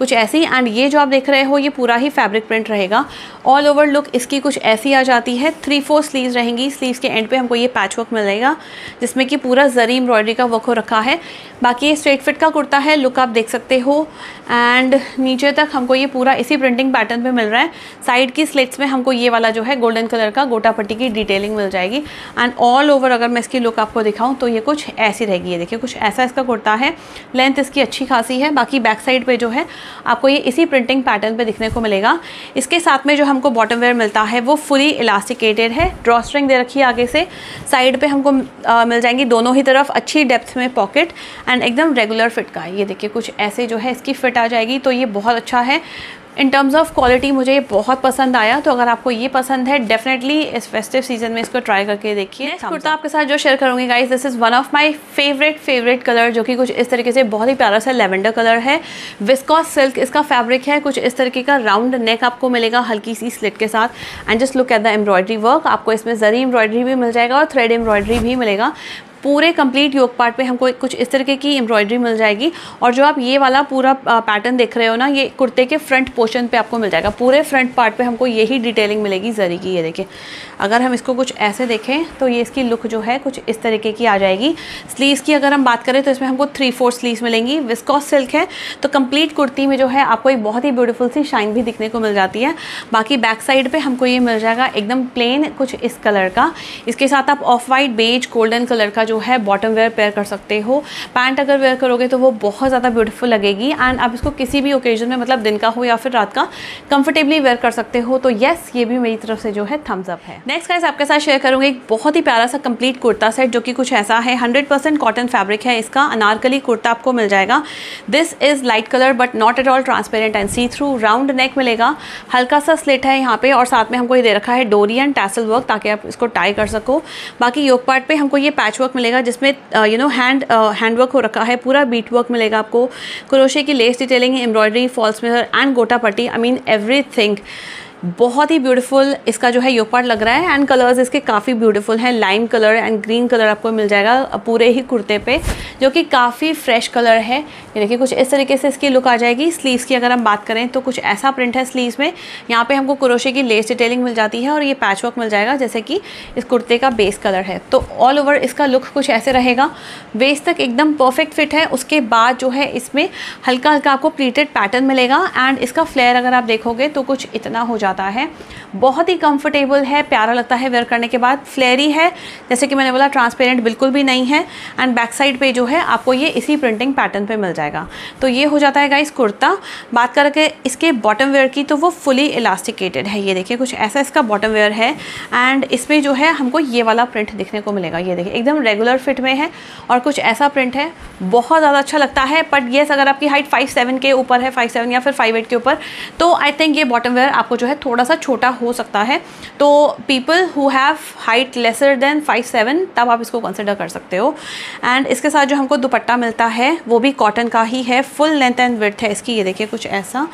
कुछ ऐसी एंड ये जो आप देख रहे हो, ये पूरा ही फैब्रिक प्रिंट रहेगा। ऑल ओवर लुक इसकी कुछ ऐसी आ जाती है। थ्री फोर स्लीव्स रहेंगी। स्लीव्स के एंड पे हमको ये पैच वर्क मिलेगा, जिसमें कि पूरा जरी एम्ब्रॉयडरी का वर्क हो रखा है। बाकी ये स्ट्रेट फिट का कुर्ता है लुक आप देख सकते हो। एंड नीचे तक हमको ये पूरा इसी प्रिंटिंग पैटर्न पे मिल रहा है। साइड की स्लेट्स में हमको ये वाला जो है गोल्डन कलर का गोटा पट्टी की डिटेलिंग मिल जाएगी। एंड ऑल ओवर अगर मैं इसकी लुक आपको दिखाऊँ तो ये कुछ ऐसी रहेगी। ये देखिए, कुछ ऐसा इसका कुर्ता है। लेंथ इसकी अच्छी खासी है। बाकी बैक साइड पर जो है आपको ये इसी प्रिंटिंग पैटर्न पे दिखने को मिलेगा। इसके साथ में जो हमको बॉटम वेयर मिलता है वो फुली इलास्टिकेटेड है। ड्रॉ स्ट्रिंग दे रखी आगे से। साइड पे हमको आ, मिल जाएँगी दोनों ही तरफ़ अच्छी डेप्थ में पॉकेट एंड एकदम रेगुलर फिट का। ये देखिए कुछ ऐसे जो है इसकी फिट आ जाएगी तो ये बहुत अच्छा है। इन टर्म्स ऑफ़ क्वालिटी मुझे ये बहुत पसंद आया तो अगर आपको ये पसंद है डेफिनेटली इस फेस्टिव सीज़न में इसको ट्राई करके देखिए। कुर्ता आपके साथ जो शेयर करूँगी guys this is one of my favourite favourite colour जो कि कुछ इस तरीके से बहुत ही प्यारा सा लेवेंडर कलर है। विस्कॉस सिल्क इसका फैब्रिक है कुछ इस तरीके का राउंड नेक आपको मिलेगा हल्की सी स्लिट के साथ। And just look at the embroidery work आपको इसमें जरी एम्ब्रॉयडरी भी मिल जाएगा और थ्रेड एम्ब्रॉयडरी भी मिलेगा। पूरे कंप्लीट योग पार्ट पे हमको कुछ इस तरीके की एम्ब्रॉयडरी मिल जाएगी। और जो आप ये वाला पूरा पैटर्न देख रहे हो ना, ये कुर्ते के फ्रंट पोर्शन पे आपको मिल जाएगा। पूरे फ्रंट पार्ट पे हमको यही डिटेलिंग मिलेगी जरी की, ये देखिए। अगर हम इसको कुछ ऐसे देखें तो ये इसकी लुक जो है कुछ इस तरीके की आ जाएगी। स्लीव्स की अगर हम बात करें तो इसमें हमको थ्री फोर स्लीव्स मिलेंगी। विस्कॉस सिल्क है तो कंप्लीट कुर्ती में जो है आपको एक बहुत ही ब्यूटीफुल सी शाइन भी दिखने को मिल जाती है। बाकी बैक साइड पर हमको ये मिल जाएगा एकदम प्लेन कुछ इस कलर का। इसके साथ आप off white beige golden colour का जो है बॉटम वेयर पेयर कर सकते हो। पैंट अगर वेयर करोगे तो वो बहुत ज़्यादा ब्यूटीफुल लगेगी। एंड आप इसको किसी भी ओकेजन में मतलब दिन का हो या फिर रात का कंफर्टेबली वेयर कर सकते हो। तो येस ये भी मेरी तरफ़ से जो है थम्स अप है। नेक्स्ट गाइस आपके साथ शेयर करूँगी एक बहुत ही प्यारा सा कंप्लीट कुर्ता सेट जो कि कुछ ऐसा है। हंड्रेड परसेंट कॉटन फैब्रिक है। इसका अनारकली कुर्ता आपको मिल जाएगा। This is light colour but not at all transparent and see through round neck मिलेगा। हल्का सा स्लिट है यहाँ पे, और साथ में हमको ये दे रखा है डोरी एंड टैसल वर्क ताकि आप इसको टाई कर सको। बाकी योग पार्ट पर हमको ये पैच वर्क मिलेगा, जिसमें you know hand hand work हो रखा है। पूरा बीट वर्क मिलेगा आपको। क्रोशे की lace detailing embroidery falls mirror and gota patti I mean every बहुत ही ब्यूटीफुल इसका जो है योपार्ट लग रहा है एंड कलर्स इसके काफ़ी ब्यूटीफुल हैं। Lime colour and green colour आपको मिल जाएगा पूरे ही कुर्ते पे, जो कि काफ़ी फ्रेश कलर है। ये देखिए, कुछ इस तरीके से इसकी लुक आ जाएगी। स्लीव्स की अगर हम बात करें तो कुछ ऐसा प्रिंट है स्लीव्स में। यहाँ पे हमको क्रोशे की लेस डिटेलिंग मिल जाती है और ये पैच वर्क मिल जाएगा, जैसे कि इस कुर्ते का बेस कलर है। तो ऑल ओवर इसका लुक कुछ ऐसे रहेगा। बेस तक एकदम परफेक्ट फिट है। उसके बाद जो है इसमें हल्का हल्का आपको प्लीटेड पैटर्न मिलेगा। एंड इसका फ्लेयर अगर आप देखोगे तो कुछ इतना हो जाता जाता है। बहुत ही कंफर्टेबल है, प्यारा लगता है वेयर करने के बाद। फ्लेरी है, जैसे कि मैंने बोला ट्रांसपेरेंट बिल्कुल भी नहीं है। एंड बैक साइड पे जो है, आपको ये इसी प्रिंटिंग पैटर्न पे मिल जाएगा। तो ये हो जाता है गाइस कुर्ता। बात करके इसके बॉटम वेयर की तो वो फुली इलास्टिकेटेड है। ये देखिए, कुछ ऐसा इसका बॉटम वेयर है। एंड इसमें जो है, हमको ये वाला प्रिंट देखने को मिलेगा। ये देखिए, एकदम रेगुलर फिट में है। और कुछ ऐसा प्रिंट है, बहुत ज़्यादा अच्छा लगता है। बट येस अगर आपकी हाइट फाइव सेवन के ऊपर है फाइव सेवन या फिर फाइव एट के ऊपर तो आई थिंक ये बॉटम वेयर आपको जो है थोड़ा सा छोटा हो सकता है। तो people who have height lesser than five seven तब आप इसको कंसिडर कर सकते हो। एंड इसके साथ जो हमको दुपट्टा मिलता है, वो भी कॉटन का ही है। फुल लेंथ एंड विर्थ है इसकी, ये देखिए कुछ ऐसा।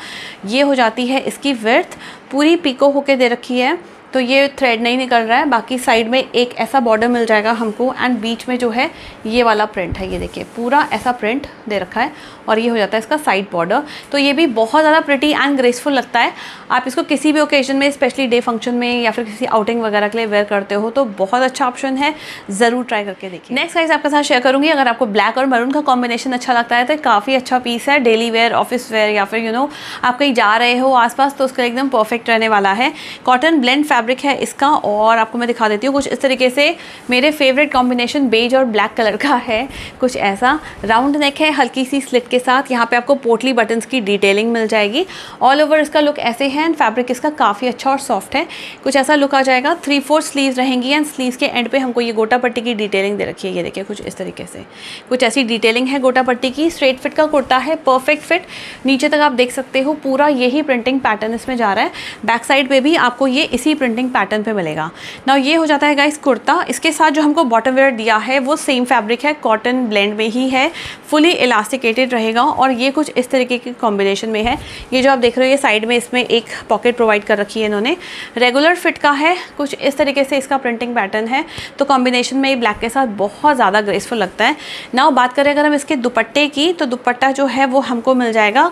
ये हो जाती है इसकी विर्थ पूरी पीको होके दे रखी है। तो ये थ्रेड नहीं निकल रहा है, बाकी साइड में एक ऐसा बॉर्डर मिल जाएगा हमको एंड बीच में जो है, ये वाला प्रिंट है, ये देखिए, पूरा ऐसा प्रिंट दे रखा है और ये हो जाता है इसका साइड बॉर्डर तो ये भी बहुत ज़्यादा प्रिटी एंड ग्रेसफुल लगता है। आप इसको किसी भी ओकेजन में स्पेशली डे फ़ंक्शन में या फिर किसी आउटिंग वगैरह के लिए वेयर करते हो तो बहुत अच्छा ऑप्शन है। ज़रूर ट्राई करके देखिए। नेक्स्ट साइज़ आपके साथ शेयर करूँगी। अगर आपको ब्लैक और मरून का कॉम्बिनेशन अच्छा लगता है तो काफ़ी अच्छा पीस है डेली वेयर ऑफ़िस वेयर या फिर यू नो आप कहीं जा रहे हो आसपास तो उसका एकदम परफेक्ट रहने वाला है। कॉटन ब्लेंड फैब्रिक है इसका और आपको मैं दिखा देती हूँ, कुछ इस तरीके से मेरे फेवरेट कॉम्बिनेशन बेज और ब्लैक कलर का है, कुछ ऐसा। राउंड नेक है, हल्की सी स्लिट के साथ। यहाँ पे आपको पोटली बटन्स की डिटेलिंग मिल जाएगी। ऑल ओवर इसका लुक ऐसे है एंड फैब्रिक इसका काफ़ी अच्छा और सॉफ्ट है। कुछ ऐसा लुक आ जाएगा। थ्री फोर स्लीव रहेंगी एंड स्लीव के एंड पे हमको ये गोटा पट्टी की डिटेलिंग दे रखी है। ये देखिए, कुछ इस तरीके से। कुछ ऐसी डिटेलिंग है गोटा पट्टी की। स्ट्रेट फिट का कुर्ता है परफेक्ट फिट नीचे तक आप देख सकते हो, पूरा यही प्रिंटिंग पैटर्न इसमें जा रहा है। बैक साइड पे भी आपको ये इसी प्रिंटिंग पैटर्न पे मिलेगा। ना ये हो जाता है गाइस कुर्ता। इसके साथ जो हमको बॉटम वेयर दिया है, वो सेम फैब्रिक है कॉटन ब्लेंड में ही है फुली इलास्टिकेटेड रहेगा और ये कुछ इस तरीके के कॉम्बिनेशन में है। ये जो आप देख रहे हो, ये साइड में इसमें एक पॉकेट प्रोवाइड कर रखी है इन्होंने। रेगुलर फिट का है, कुछ इस तरीके से इसका प्रिंटिंग पैटर्न है। तो कॉम्बिनेशन में ये ब्लैक के साथ बहुत ज़्यादा ग्रेसफुल लगता है। ना बात करें अगर हम इसके दुपट्टे की तो दुपट्टा जो है, वो हमको मिल जाएगा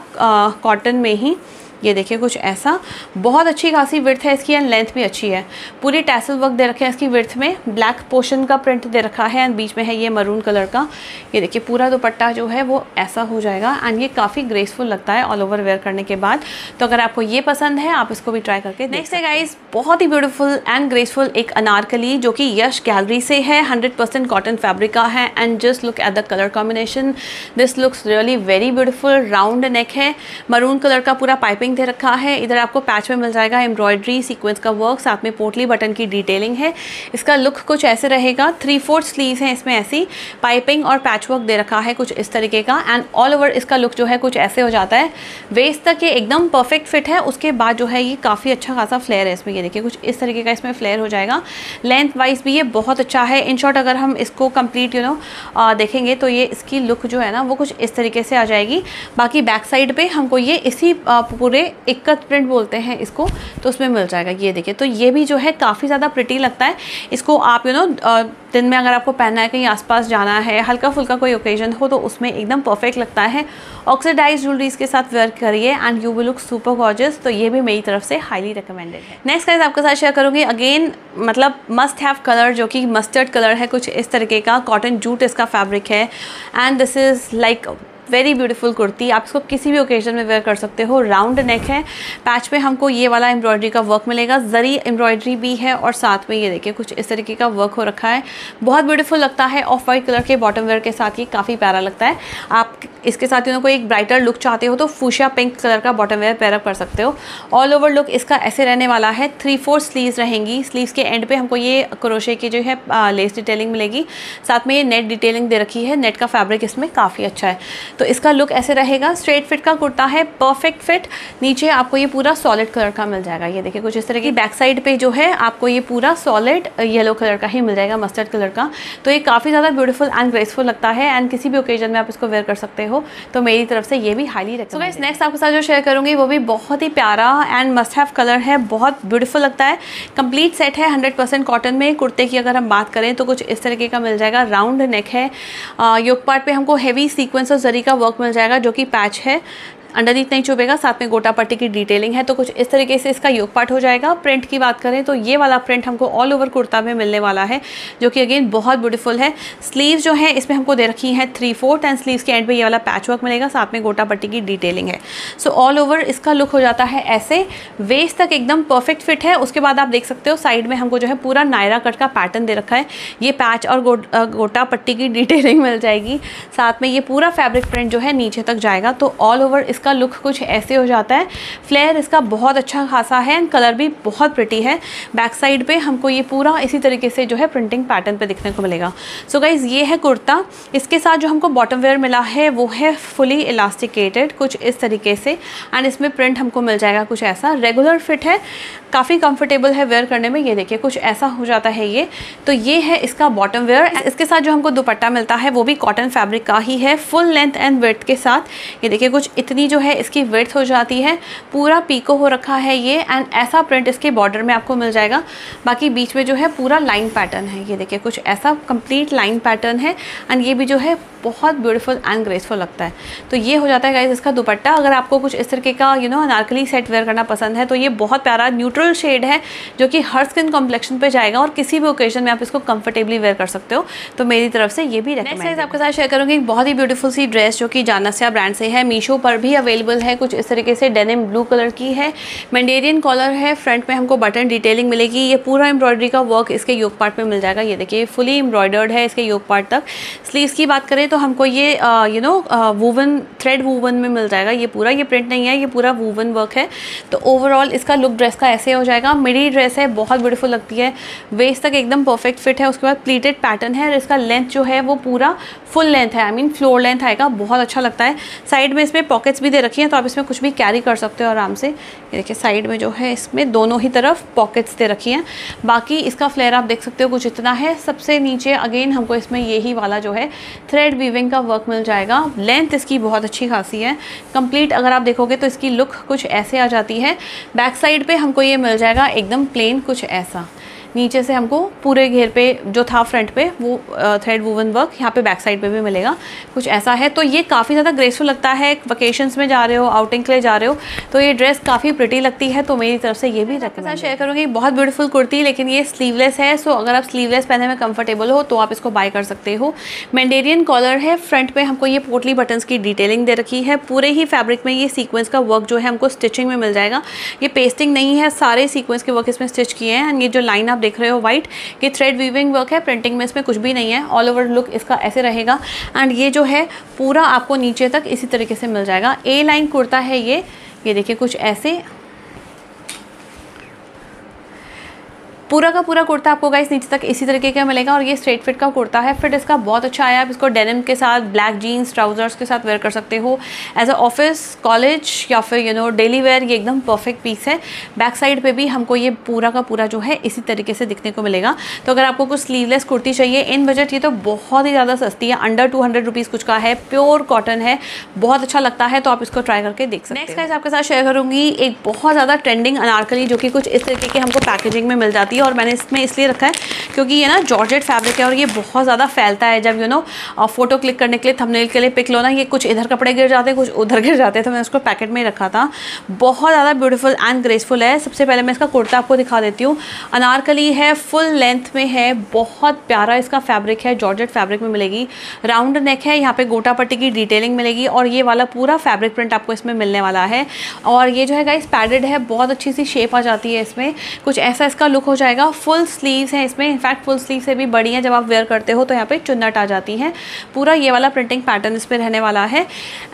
कॉटन में ही। ये देखिए कुछ ऐसा। बहुत अच्छी खासी विर्थ है इसकी एंड लेंथ भी अच्छी है। पूरी टैसल वर्क दे रखे हैं इसकी विर्थ में। ब्लैक पोर्शन का प्रिंट दे रखा है एंड बीच में है ये मरून कलर का। ये देखिए पूरा दुपट्टा जो है वो ऐसा हो जाएगा एंड ये काफ़ी ग्रेसफुल लगता है ऑल ओवर वेयर करने के बाद। तो अगर आपको ये पसंद है आप इसको भी ट्राई करके नेक्स्ट है गाइज़ बहुत ही ब्यूटीफुल एंड ग्रेसफुल एक अनारकली जो कि यश गैलरी से है। हंड्रेड परसेंट कॉटन फैब्रिक का है and just look at the colour combination this looks really very beautiful round neck है। मरून कलर का पूरा पाइपिंग दे रखा है। इधर आपको पैच में मिल जाएगा एम्ब्रॉयडरी सीक्वेंस का वर्क साथ में पोटली बटन की डिटेलिंग है। इसका लुक कुछ ऐसे रहेगा थ्री फोर्थ स्लीव है इसमें ऐसी। पाइपिंग और पैच वर्क दे रखा है कुछ इस तरीके का। एंड ऑल ओवर इसका लुक जो है कुछ ऐसे हो जाता है। वेस्ट तक ये एकदम परफेक्ट फिट है। उसके बाद जो है ये काफ़ी अच्छा खासा फ्लेयर है इसमें। ये देखिए कुछ इस तरीके का इसमें फ्लेयर हो जाएगा। लेंथ वाइज भी ये बहुत अच्छा है। इन शॉर्ट अगर हम इसको कंप्लीट यू नो देखेंगे तो ये इसकी लुक जो है ना, वो कुछ इस तरीके से आ जाएगी। बाकी बैक साइड पे हमको ये इसी पूरे इक्कत प्रिंट बोलते हैं इसको तो उसमें मिल जाएगा। ये देखिए तो ये भी जो है काफ़ी ज़्यादा प्रिटी लगता है। इसको आप यू नो दिन में अगर आपको पहनना है, कहीं आसपास जाना है हल्का फुल्का कोई ओकेजन हो तो उसमें एकदम परफेक्ट लगता है। ऑक्सीडाइज ज्वेलरीज के साथ वेयर करिए and you will look super gorgeous तो ये भी मेरी तरफ़ से हाईली रिकमेंडेड है। नेक्स्ट गाइस आपके साथ शेयर करूँगी। अगेन मतलब मस्ट हैव कलर जो कि मस्टर्ड कलर है, कुछ इस तरीके का कॉटन जूट इसका फैब्रिक है। And this is like very beautiful kurti आप इसको किसी भी ओकेजन में वेयर कर सकते हो। राउंड नेक है। पैच पे हमको ये वाला एम्ब्रॉयडरी का वर्क मिलेगा। जरी एम्ब्रॉयडरी भी है और साथ में ये देखिए, कुछ इस तरीके का वर्क हो रखा है। बहुत ब्यूटीफुल लगता है। ऑफ़ वाइट कलर के बॉटम वेयर के साथ ये काफ़ी प्यारा लगता है। आप इसके साथ यू कोई एक ब्राइटर लुक चाहते हो तो फूशा पिंक कलर का बॉटम वेयर पैरअप कर सकते हो। ऑल ओवर लुक इसका ऐसे रहने वाला है। थ्री फोर स्लीव्स रहेंगी। स्लीव्स के एंड पे हमको ये क्रोशे की जो है लेस डिटेलिंग मिलेगी। साथ में ये नेट डिटेलिंग दे रखी है। नेट का फैब्रिक इसमें काफ़ी अच्छा है। तो इसका लुक ऐसे रहेगा। स्ट्रेट फिट का कुर्ता है परफेक्ट फिट नीचे आपको ये पूरा सॉलिड कलर का मिल जाएगा। ये देखिए कुछ इस तरह की बैक साइड पे जो है आपको ये पूरा सॉलिड येलो कलर का ही मिल जाएगा मस्टर्ड कलर का। तो ये काफ़ी ज़्यादा ब्यूटीफुल एंड ग्रेसफुल लगता है एंड किसी भी ओकेजन में आप इसको वेयर कर सकते हो। तो मेरी तरफ़ से ये भी हाईली रखा है। नेक्स्ट आपके साथ जो शेयर करूँगी वो भी बहुत ही प्यारा एंड मस्ट हैव कलर है। बहुत ब्यूटीफुल लगता है। कंप्लीट सेट है हंड्रेड परसेंट कॉटन में। कुर्ते की अगर हम बात करें तो कुछ इस तरीके का मिल जाएगा। राउंड नेक है। योग पार्ट पे हमको हैवी सीक्वेंस और जरी का वर्क मिल जाएगा जो कि पैच है। अंडरनीथ नहीं चुभेगा, साथ में गोटा पट्टी की डिटेलिंग है तो कुछ इस तरीके से इसका योग पार्ट हो जाएगा। प्रिंट की बात करें तो ये वाला प्रिंट हमको ऑल ओवर कुर्ता में मिलने वाला है, जो कि अगेन बहुत ब्यूटीफुल है। स्लीव जो है, इसमें हमको दे रखी है थ्री फोर्थ एंड स्लीव के एंड पे ये वाला पैच वर्क मिलेगा, साथ में गोटा पट्टी की डिटेलिंग है। सो ऑल ओवर इसका लुक हो जाता है ऐसे। वेस्ट तक एकदम परफेक्ट फिट है। उसके बाद आप देख सकते हो साइड में हमको जो है पूरा नायरा कट का पैटर्न दे रखा है। ये पैच और गोटा पट्टी की डिटेलिंग मिल जाएगी। साथ में ये पूरा फैब्रिक प्रिंट जो है नीचे तक जाएगा। तो ऑल ओवर इसका इसका लुक कुछ ऐसे हो जाता है। फ्लेयर इसका बहुत अच्छा खासा है एंड कलर भी बहुत प्रिटी है। बैक साइड पे हमको ये पूरा इसी तरीके से जो है प्रिंटिंग पैटर्न पे दिखने को मिलेगा। सो so गाइज़ ये है कुर्ता। इसके साथ जो हमको बॉटम वेयर मिला है, वो है फुली इलास्टिकेटेड कुछ इस तरीके से। एंड इसमें प्रिंट हमको मिल जाएगा कुछ ऐसा। रेगुलर फिट है, काफ़ी कंफर्टेबल है वेयर करने में। ये देखिए, कुछ ऐसा हो जाता है ये। तो ये है इसका बॉटम वेयर इसके साथ जो हमको दुपट्टा मिलता है, वो भी कॉटन फैब्रिक का ही है फुल लेंथ एंड वेथ के साथ। ये देखिए, कुछ इतनी है इसकी विर्थ हो जाती है। पूरा पीको हो रखा है ये एंड ऐसा प्रिंट इसके बॉर्डर में आपको मिल जाएगा। बाकी बीच में जो है पूरा लाइन पैटर्न है ये देखिए कुछ ऐसा कंप्लीट लाइन पैटर्न है एंड ये भी जो है बहुत ब्यूटीफुल एंड ग्रेसफुल लगता है। तो ये हो जाता है गाइज़ इसका दुपट्टा। अगर आपको कुछ इस तरीके का you know Anarkali set wear करना पसंद है तो ये बहुत प्यारा न्यूट्रल शेड है जो कि हर स्किन कॉम्प्लेक्शन पे जाएगा और किसी भी ओकेजन में आप इसको कंफर्टेबली वेयर कर सकते हो। तो मेरी तरफ़ से ये भी नेक्स्ट आपके साथ शेयर करूँगी। बहुत ही ब्यूटीफुल सी ड्रेस जो कि जानसिया ब्रांड से है। मीशो पर भी अवेलेबल है, कुछ इस तरीके से डेनिम ब्लू कलर की है। मैंडेरियन कॉलर है फ्रंट में हमको बटन डिटेलिंग मिलेगी। ये पूरा एम्ब्रॉयडरी का वर्क इसके योग पार्ट में मिल जाएगा। ये देखिए फुली एम्ब्रॉयडर्ड है इसके योग पार्ट तक। स्लीव्स की बात करें तो हमको ये you know woven thread woven में मिल जाएगा। ये पूरा, ये प्रिंट नहीं है, ये पूरा वूवन वर्क है। तो ओवरऑल इसका लुक ड्रेस का ऐसे हो जाएगा। मिडी ड्रेस है, बहुत ब्यूटीफुल लगती है। वेस्ट तक एकदम परफेक्ट फिट है। उसके बाद प्लीटेड पैटर्न है और इसका लेंथ जो है वो पूरा फुल लेंथ है। आई मीन फ्लोर लेंथ आएगा, बहुत अच्छा लगता है। साइड में इसमें पॉकेट्स भी दे रखी हैं तो आप इसमें कुछ भी कैरी कर सकते हो आराम से। ये देखिए साइड में जो है, इसमें दोनों ही तरफ़ पॉकेट्स दे रखी हैं। बाकी इसका फ्लेयर आप देख सकते हो, कुछ इतना है। सबसे नीचे अगेन हमको इसमें यही वाला जो है थ्रेड वीविंग का वर्क मिल जाएगा। लेंथ इसकी बहुत अच्छी खासी है। कंप्लीट अगर आप देखोगे तो इसकी लुक कुछ ऐसे आ जाती है। बैक साइड पर हमको ये मिल जाएगा, एकदम प्लेन कुछ ऐसा। नीचे से हमको पूरे घेर पे जो था फ्रंट पे वो थ्रेड वूवन वर्क यहाँ पे बैक साइड पे भी मिलेगा। कुछ ऐसा है तो ये काफ़ी ज़्यादा ग्रेसफुल लगता है वकेशंस में जा रहे हो आउटिंग के लिए जा रहे हो तो ये ड्रेस काफ़ी प्रिटी लगती है तो मेरी तरफ़ से ये भी रखते साथ शेयर करूँगी बहुत ब्यूटीफुल कुर्ती लेकिन ये स्लीवलेस है सो अगर आप स्लीवलेस पहने में कम्फर्टेबल हो तो आप इसको बाय कर सकते हो। मैंडेरियन कॉलर है फ्रंट पे हमको ये पोटली बटन्स की डिटेलिंग दे रखी है। पूरे ही फैब्रिक में ये सीक्वेंस का वर्क जो है हमको स्टिचिंग में मिल जाएगा। ये पेस्टिंग नहीं है सारे सीक्वेंस के वर्क इसमें स्टिच किए हैं एंड ये जो लाइन आप देख रहे हो व्हाइट कि थ्रेड वीविंग वर्क है प्रिंटिंग में इसमें कुछ भी नहीं है ऑल ओवर लुक इसका ऐसे रहेगा। एंड ये जो है, पूरा आपको नीचे तक इसी तरीके से मिल जाएगा। ए लाइन कुर्ता है ये ये देखिए कुछ ऐसे पूरा का पूरा कुर्ता आपको गाइस नीचे तक इसी तरीके का मिलेगा और ये स्ट्रेट फिट का कुर्ता है। फिट इसका बहुत अच्छा आया आप इसको डेनिम के साथ ब्लैक जीन्स ट्राउजर्स के साथ वेयर कर सकते हो। एज अ ऑफ़िस कॉलेज या फिर यू नो डेली वेयर ये एकदम परफेक्ट पीस है। बैक साइड पे भी हमको ये पूरा का पूरा जो है इसी तरीके से दिखने को मिलेगा। तो अगर आपको कुछ स्लीवलेस कुर्ती चाहिए इन बजट ये तो बहुत ही ज़्यादा सस्ती है। अंडर टू हंड्रेड रुपीज़ कुछ का है। प्योर कॉटन है। बहुत अच्छा लगता है तो आप इसको ट्राई करके देख सकते हैं। नेक्स्ट आपके साथ शेयर करूँगी एक बहुत ज़्यादा ट्रेंडिंग अनारकली जो कि कुछ इस तरीके की हमको पैकेजिंग में मिल जाती है और मैंने इसमें इसलिए रखा है क्योंकि ये ना जॉर्जेट फैब्रिक है और ये बहुत ज़्यादा फैलता है जब यू नो फ़ोटो क्लिक करने के लिए थंबनेल के लिए पिक लो ना, ये कुछ इधर कपड़े गिर जाते हैं, कुछ उधर गिर जाते हैं तो मैंने उसको पैकेट में ही रखा था। बहुत ज़्यादा ब्यूटीफुल एंड ग्रेसफुल है। सबसे पहले मैं इसका कुर्ता आपको दिखा देती हूँ। अनारकली है फुल लेंथ में है, बहुत प्यारा इसका फैब्रिक है, जॉर्जेट फैब्रिक में मिलेगी। राउंड नेक है, यहाँ पे गोटा पट्टी की डिटेलिंग मिलेगी और ये वाला पूरा फैब्रिक प्रिंट आपको इसमें मिलने वाला है। और ये जो है गाइस पैडेड है, बहुत अच्छी सी शेप आ जाती है इसमें। कुछ ऐसा इसका लुक हो जाएगा फुल स्लीव्स हैं इसमें। इनफैक्ट फुल स्लीव से भी बड़ी हैं। जब आप वेयर करते हो तो यहाँ पे चुन्नट आ जाती हैं। पूरा ये वाला प्रिंटिंग पैटर्न इस पर रहने वाला है।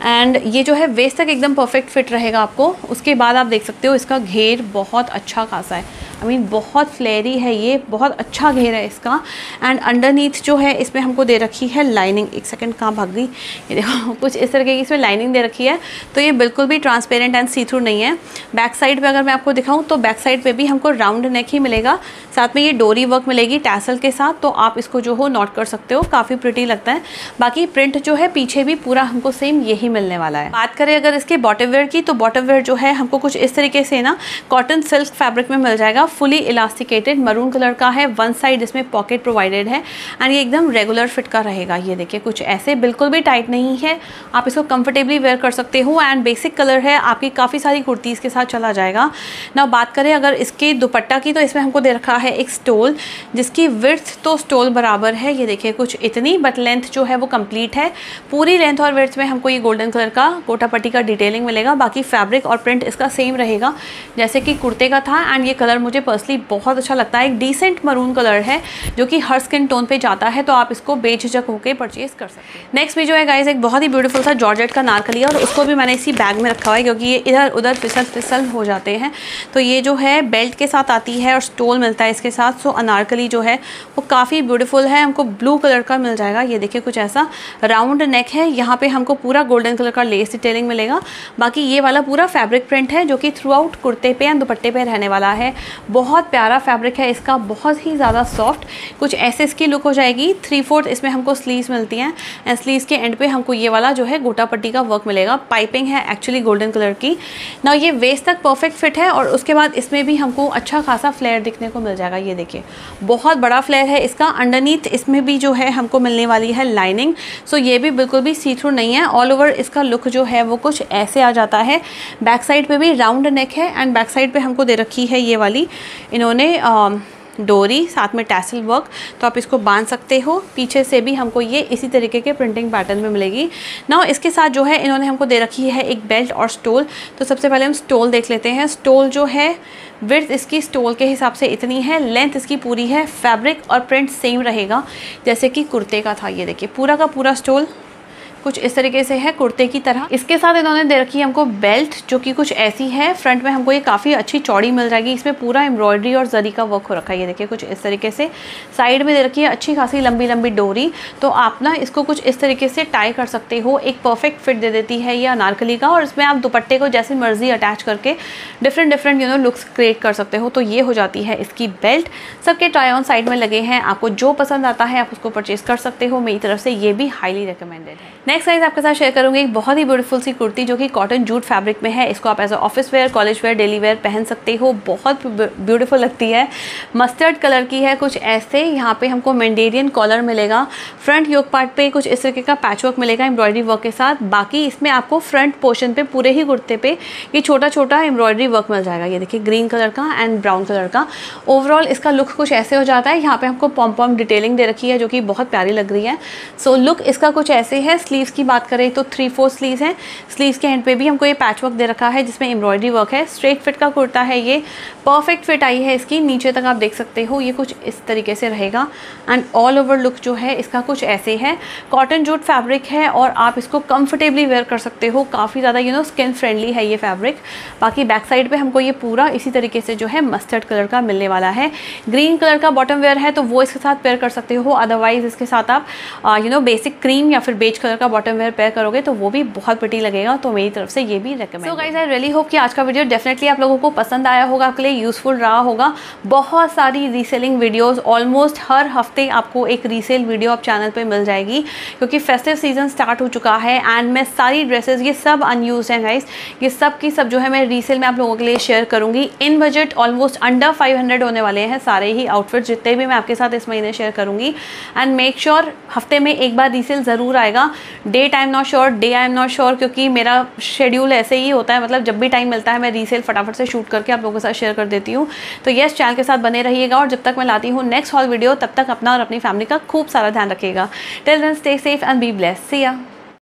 एंड ये जो है वेस्ट तक एकदम परफेक्ट फिट रहेगा आपको। उसके बाद आप देख सकते हो इसका घेर बहुत अच्छा खासा है। आई I मीन mean, बहुत फ्लेरी है ये बहुत अच्छा घेर है इसका। एंड अंडरनीथ जो है इसमें हमको दे रखी है लाइनिंग एक सेकंड कहाँ भाग गई? ये देखो कुछ इस तरीके की इसमें लाइनिंग दे रखी है। तो ये बिल्कुल भी ट्रांसपेरेंट एंड सी थ्रू नहीं है। बैक साइड पे अगर मैं आपको दिखाऊँ तो बैक साइड पे भी हमको राउंड नेक ही मिलेगा। साथ में ये डोरी वर्क मिलेगी टैसल के साथ तो आप इसको जो हो नोट कर सकते हो, काफ़ी प्रिटी लगता है। बाकी प्रिंट जो है, पीछे भी पूरा हमको सेम यही मिलने वाला है। बात करें अगर इसके बॉटम वेयर की तो बॉटम वेयर जो है, हमको कुछ इस तरीके से ना कॉटन सिल्क फैब्रिक में मिल जाएगा फुली इलास्टिकेटेड मरून कलर का है वन साइड इसमें पॉकेट प्रोवाइडेड है एंड ये एकदम रेगुलर फिट का रहेगा। ये देखिए, कुछ ऐसे बिल्कुल भी टाइट नहीं है। आप इसको कंफर्टेबली वेयर कर सकते हो एंड बेसिक कलर है, आपकी काफ़ी सारी कुर्तीज़ के साथ चला जाएगा। ना बात करें अगर इसके दुपट्टा की तो इसमें हमको रखा है एक स्टोल जिसकी विर्थ तो स्टोल बराबर है। ये देखिए, कुछ इतनी बट लेंथ जो है वो कंप्लीट है। पूरी लेंथ और विर्थ में हमको ये गोल्डन कलर का कोटा पट्टी का डिटेलिंग मिलेगा। बाकी फैब्रिक और प्रिंट इसका सेम रहेगा, जैसे कि कुर्ते का था। एंड ये कलर मुझे पर्सनली बहुत अच्छा लगता है। एक डिसेंट मरून कलर है, जो कि हर स्किन टोन पे जाता है तो आप इसको बेझिझक होकर परचेज कर सकते हैं। नेक्स्ट भी जो है गाइज़ एक बहुत ही ब्यूटीफुल सा जॉर्जेट का नारकली, और उसको भी मैंने इसी बैग में रखा हुआ है, क्योंकि ये इधर उधर फिसल फिसल हो जाते हैं। तो ये जो है बेल्ट के साथ आती है, और स्टोल मिलता है इसके साथ। सो अनारकली जो है, वो काफ़ी ब्यूटीफुल है। हमको ब्लू कलर का मिल जाएगा। ये देखिए, कुछ ऐसा राउंड नेक है। यहाँ पे हमको पूरा गोल्डन कलर का लेस डिटेलिंग मिलेगा। बाकी ये वाला पूरा फैब्रिक प्रिंट है, जो कि थ्रू आउट कुर्ते पे या दुपट्टे पे रहने वाला है। बहुत प्यारा फैब्रिक है इसका। बहुत ही ज़्यादा सॉफ्ट कुछ ऐसे इसकी लुक हो जाएगी। थ्री फोर्थ इसमें हमको स्लीव्स मिलती हैं। एंड स्लीव्स के एंड पे हमको ये वाला जो है गोटा पट्टी का वर्क मिलेगा। पाइपिंग है एक्चुअली गोल्डन कलर की। ना ये वेस्ट तक परफेक्ट फिट है और उसके बाद इसमें भी हमको अच्छा खासा फ्लेयर दिखने को मिल जाएगा, ये देखिए। बहुत बड़ा फ्लेयर है इसका। अंडरनीथ इसमें भी जो है हमको मिलने वाली है लाइनिंग सो ये भी बिल्कुल भी सी थ्रू नहीं है। ऑल ओवर इसका लुक जो है वो कुछ ऐसे आ जाता है। बैक साइड पर भी राउंड नेक है एंड बैक साइड पर हमको दे रखी है ये वाली। इन्होंने डोरी, साथ में टैसल वर्क तो आप इसको बाँध सकते हो। पीछे से भी हमको ये इसी तरीके के प्रिंटिंग पैटर्न में मिलेगी। ना इसके साथ जो है, इन्होंने हमको दे रखी है एक बेल्ट और स्टोल तो सबसे पहले हम स्टोल देख लेते हैं। स्टोल जो है विर्थ इसकी स्टोल के हिसाब से इतनी है लेंथ इसकी पूरी है फैब्रिक और प्रिंट सेम रहेगा। जैसे कि कुर्ते का था, ये देखिए, पूरा का पूरा स्टोल कुछ इस तरीके से है कुर्ते की तरह। इसके साथ इन्होंने दे रखी है हमको बेल्ट जो कि कुछ ऐसी है। फ्रंट में हमको ये काफ़ी अच्छी चौड़ी मिल जाएगी। इसमें पूरा एम्ब्रॉयडरी और जरी का वर्क हो रखा है। ये देखिए, कुछ इस तरीके से। साइड में दे रखी है अच्छी खासी लंबी लंबी डोरी। तो आप ना इसको कुछ इस तरीके से टाई कर सकते हो। एक परफेक्ट फिट दे देती है ये अनारकली का। और इसमें आप दुपट्टे को जैसी मर्ज़ी अटैच करके different different you know looks create कर सकते हो। तो ये हो जाती है इसकी बेल्ट सबके ट्राई ऑन साइड में लगे हैं। आपको जो पसंद आता है, आप उसको परचेज कर सकते हो। मेरी तरफ़ से ये भी हाईली रिकमेंडेड है। नेक्स्ट साइज़ आपके साथ शेयर करूँगी एक बहुत ही ब्यूटीफुल सी कुर्ती जो कि कॉटन जूट फैब्रिक में है। इसको आप as office wear college wear daily wear पहन सकते हो। बहुत ब्यूटीफुल लगती है। मस्टर्ड कलर की है कुछ ऐसे। यहाँ पे हमको मेंडेरियन कॉलर मिलेगा। फ्रंट योग पार्ट पे कुछ इस तरीके का पैच वर्क मिलेगा एम्ब्रॉयडरी वर्क के साथ। बाकी इसमें आपको फ्रंट पोर्शन पे पूरे ही कुर्ते पे ये छोटा छोटा एम्ब्रॉयडरी वर्क मिल जाएगा। ये देखिए ग्रीन कलर का एंड ब्राउन कलर का। ओवरऑल इसका लुक कुछ ऐसे हो जाता है। यहाँ पे हमको पॉम पॉम डिटेलिंग दे रखी है जो कि बहुत प्यारी लग रही है। सो so, लुक इसका कुछ ऐसे है। स्लीव्स की बात करें तो थ्री फोर स्लीव हैं। स्लीव्स के एंड पे भी हमको ये पैच वर्क दे रखा है, जिसमें एम्ब्रॉयडरी वर्क है। स्ट्रेट फिट का कुर्ता है ये। परफेक्ट फिट आई है इसकी। नीचे तक आप देख सकते हो, ये कुछ इस तरीके से रहेगा। एंड ऑल ओवर लुक जो है, इसका कुछ ऐसे है। कॉटन जूट फैब्रिक है और आप इसको कंफर्टेबली वेयर कर सकते हो। काफ़ी ज़्यादा यू नो स्किन फ्रेंडली है ये फैब्रिक बाकी बैक साइड पे हमको ये पूरा इसी तरीके से जो है मस्टर्ड कलर का मिलने वाला है। ग्रीन कलर का बॉटम वेयर है तो वो इसके साथ पेयर कर सकते हो। अदरवाइज़ इसके साथ आप यू नो बेसिक क्रीम या फिर बेज कलर का बॉटम वेयर पेयर करोगे तो वो भी बहुत प्रिटी लगेगा तो मेरी तरफ़ से ये भी recommend so guys I really hope कि आज का वीडियो डेफिनेटली आप लोगों को पसंद आया होगा आपके लिए यूज़फुल रहा होगा। बहुत सारी रीसेलिंग वीडियोस ऑलमोस्ट हर हफ़्ते आपको एक रीसेल वीडियो आप चैनल पर मिल जाएगी क्योंकि फेस्टिव सीज़न स्टार्ट हो चुका है एंड मैं सारी ड्रेसेस ये सब अनयूज हैं गाइज़ ये सब की सब जो है मैं रीसेल में आप लोगों के लिए शेयर करूँगी। In budget almost under five होने वाले हैं सारे ही आउटफिट जितने भी मैं आपके साथ इस महीने शेयर करूँगी। एंड मेक श्योर हफ़्ते में एक बार रीसेल ज़रूर आएगा। Day time not sure day I am not sure क्योंकि मेरा शेड्यूल ऐसे ही होता है। मतलब जब भी टाइम मिलता है, मैं रीसेल फटाफट से शूट करके आप लोगों के साथ शेयर कर देती हूँ। तो येस चैनल के साथ बने रहिएगा और जब तक मैं लाती हूँ नेक्स्ट हॉल वीडियो तब तक अपना और अपनी फैमिली का खूब सारा ध्यान रखिएगा। Till then stay safe and be bless see ya